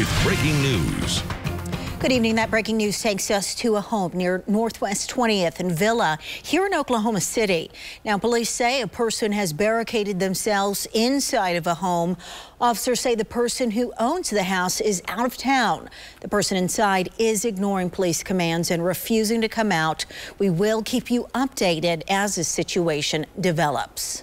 with breaking news. Good evening. That breaking news takes us to a home near Northwest 20th and Villa here in Oklahoma City. Now, police say a person has barricaded themselves inside of a home. Officers say the person who owns the house is out of town. The person inside is ignoring police commands and refusing to come out. We will keep you updated as the situation develops.